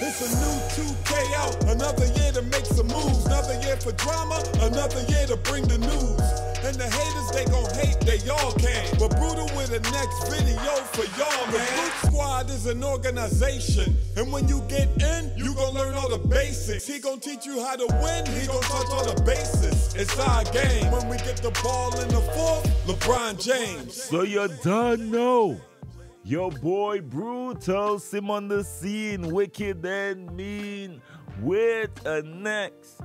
It's a new 2K out, another year to make some moves, another year for drama, another year to bring the news. And the haters, they gon' hate, they all can. But brutal with the next video for y'all, man. The Brute Squad is an organization. And when you get in, you gon' learn all the basics. He gon' teach you how to win, he gon' touch all the bases. It's our game. When we get the ball in the fourth, LeBron James. So you done know. Your boy Brutal Sim on the scene, wicked and mean, with a next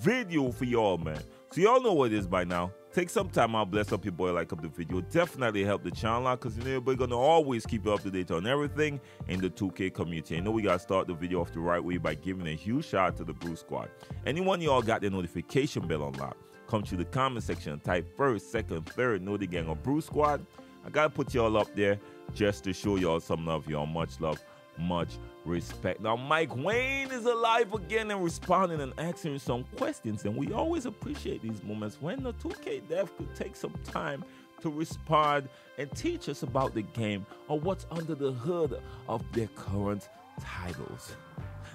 video for y'all, man. So y'all know what it is by now. Take some time out, bless up your boy, like up the video. Definitely help the channel out because you know we're gonna always keep you up to date on everything in the 2K community. I know we gotta start the video off the right way by giving a huge shout out to the Brute Squad. Anyone y'all got the notification bell unlocked, come to the comment section type first, second, third, know the gang of Brute Squad. I gotta put y'all up there just to show y'all some love, y'all. Much love, much respect. Now, Mike Wang is alive again and responding and answering some questions. And we always appreciate these moments when the 2K dev could take some time to respond and teach us about the game or what's under the hood of their current titles.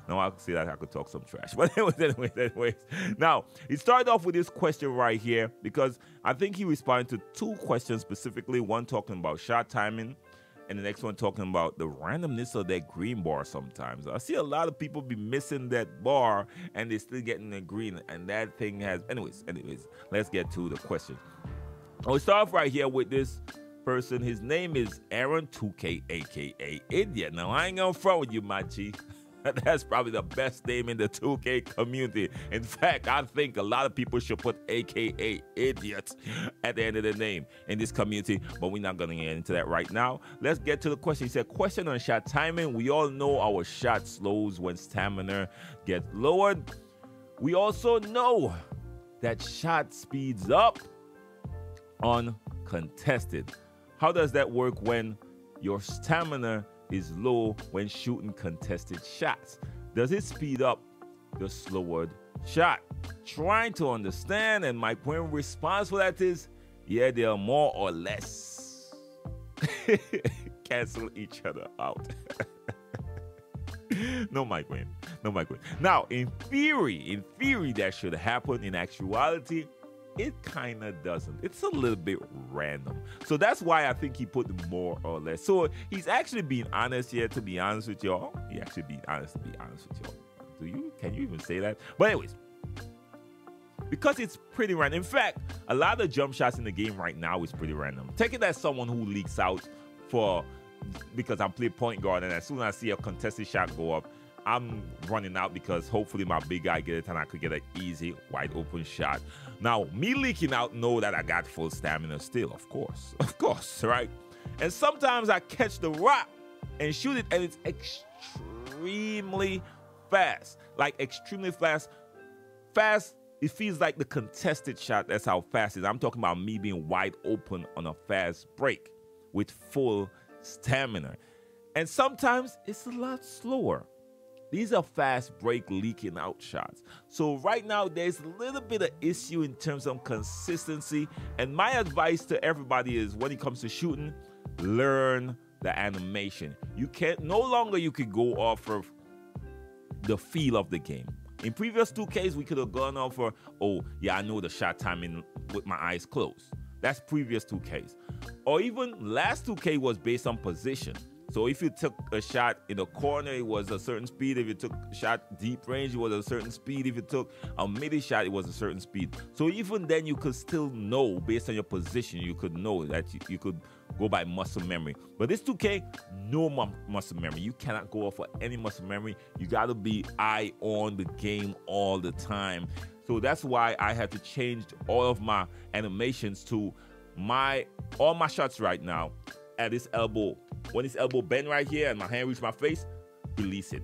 Now I see that I could talk some trash. But anyways, anyways, anyways. Now, he started off with this question right here because I think he responded to two questions specifically. One talking about shot timing and the next one talking about the randomness of that green bar sometimes. I see a lot of people be missing that bar and they're still getting the green, and that thing has. Anyways, anyways, let's get to the question. I'll start off right here with this person. His name is Aaron 2K, aka Idiot. Now, I ain't gonna front with you, my G. That's probably the best name in the 2K community. In fact, I think a lot of people should put AKA idiot at the end of the name in this community, but we're not going to get into that right now. Let's get to the question. He said, Question on shot timing. We all know our shot slows when stamina gets lowered. We also know that shot speeds up uncontested. How does that work when your stamina is low when shooting contested shots? Does it speed up the slower shot? Trying to understand, and my point response for that is yeah, they are more or less cancel each other out. no Mike Wang. No Mike Wang. Now, in theory, in theory, that should happen. In actuality, it kind of doesn't. It's a little bit random. So that's why I think he put more or less. So he's actually being honest here, to be honest with y'all. He actually being honest, to be honest with y'all. Do you? Can you even say that? But anyways, because it's pretty random. In fact, a lot of jump shots in the game right now is pretty random. Take it as someone who leaks out for because I play point guard, and as soon as I see a contested shot go up, I'm running out because hopefully my big guy get it and I could get an easy wide open shot. Now, me leaking out know that I got full stamina still, of course. Of course, right? And sometimes I catch the rock and shoot it and it's extremely fast. Like extremely fast. Fast it feels like the contested shot. That's how fast it is. I'm talking about me being wide open on a fast break with full stamina. And sometimes it's a lot slower. These are fast break leaking out shots. So right now there's a little bit of issue in terms of consistency. And my advice to everybody is when it comes to shooting, learn the animation. You can't no longer you could go off of the feel of the game. In previous 2Ks, we could have gone off for, oh, yeah, I know the shot timing with my eyes closed. That's previous 2Ks. Or even last 2K was based on position. So if you took a shot in a corner, it was a certain speed. If you took shot deep range, it was a certain speed. If you took a midi shot, it was a certain speed. So even then, you could still know based on your position. You could know that you, you could go by muscle memory. But this 2K, no mu- muscle memory. You cannot go off for any muscle memory. You got to be eye on the game all the time. So that's why I had to change all of my animations to my all my shots right now at this elbow. When this elbow bend right here and my hand reach my face, release it.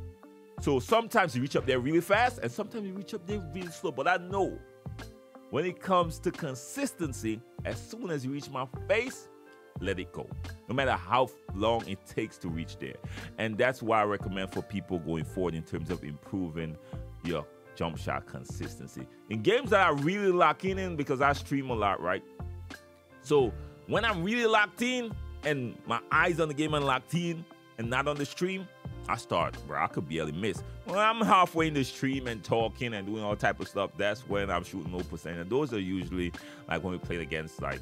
So sometimes you reach up there really fast and sometimes you reach up there really slow. But I know when it comes to consistency, as soon as you reach my face, let it go. No matter how long it takes to reach there. And that's why I recommend for people going forward in terms of improving your jump shot consistency. In games that I really lock in in because I stream a lot, right? So when I'm really locked in and my eyes on the game and locked in and not on the stream, I start, bro, I could barely miss. When I'm halfway in the stream and talking and doing all type of stuff, that's when I'm shooting low percent. And those are usually like when we played against like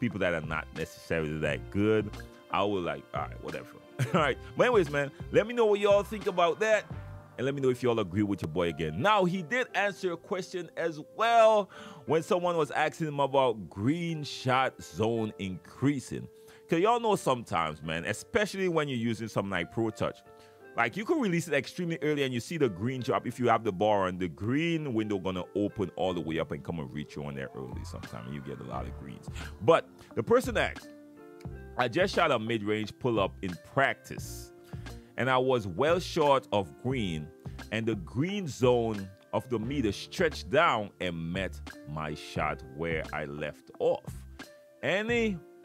people that are not necessarily that good. I will like, all right, whatever. all right. But anyways, man, let me know what y'all think about that. And let me know if y'all agree with your boy again. Now, he did answer a question as well when someone was asking him about green shot zone increasing. Because y'all know sometimes, man, especially when you're using something like Pro Touch, like you can release it extremely early and you see the green drop if you have the bar and the green window gonna open all the way up and come and reach you on there early sometime and you get a lot of greens. But the person asked, I just shot a mid-range pull-up in practice and I was well short of green and the green zone of the meter stretched down and met my shot where I left off.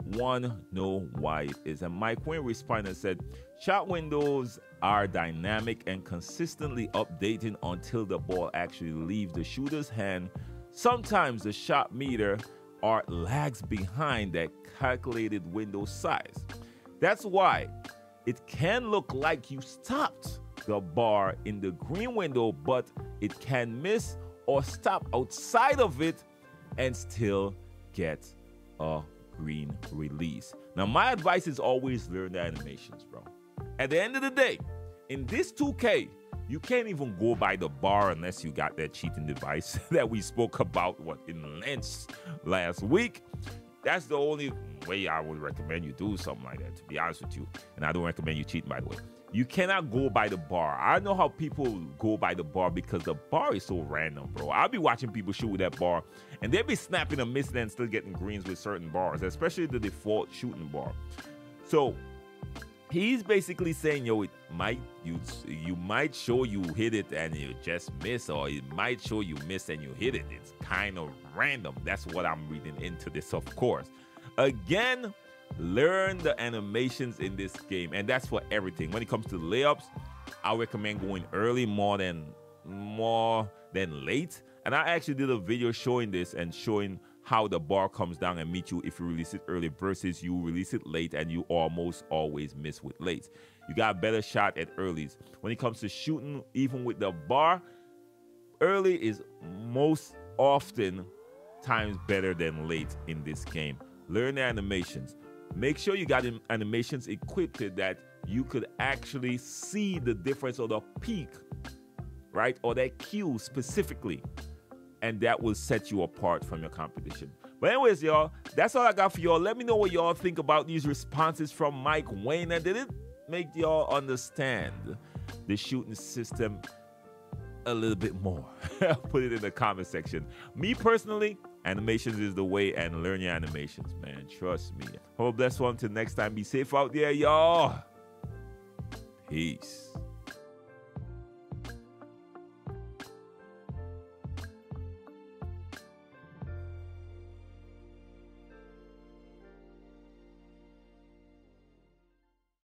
Anyone know why it is? And Mike Wang responded and said, Shot windows are dynamic and consistently updating until the ball actually leaves the shooter's hand. Sometimes the shot meter are lags behind that calculated window size. That's why it can look like you stopped the bar in the green window, but it can miss or stop outside of it and still get a green release. Now, my advice is always learn the animations, bro. At the end of the day, in this 2K, you can't even go by the bar unless you got that cheating device that we spoke about what in Lens last week. That's the only way I would recommend you do something like that, to be honest with you. And I don't recommend you cheating, by the way. You cannot go by the bar. I know how people go by the bar because the bar is so random, bro. I'll be watching people shoot with that bar, and they'll be snapping a miss and still getting greens with certain bars, especially the default shooting bar. So he's basically saying, yo, it might you you might show you hit it and you just miss, or it might show you miss and you hit it. It's kind of random. That's what I'm reading into this, of course. Again, learn the animations in this game, and that's for everything. When it comes to layups, I recommend going early more than more than late. And I actually did a video showing this and showing how the bar comes down and meet you if you release it early versus you release it late and you almost always miss with late. You got a better shot at earlies. When it comes to shooting, even with the bar, early is most often times better than late in this game. Learn the animations. Make sure you got animations equipped that you could actually see the difference of the peak, right? Or that cue specifically and that will set you apart from your competition. But anyways, y'all, that's all I got for y'all. Let me know what y'all think about these responses from Mike Wang. And did it make y'all understand the shooting system a little bit more? Put it in the comment section. Me personally, animations is the way and learn your animations, man. Trust me. Hope that's one. Till next time, be safe out there, y'all. Peace.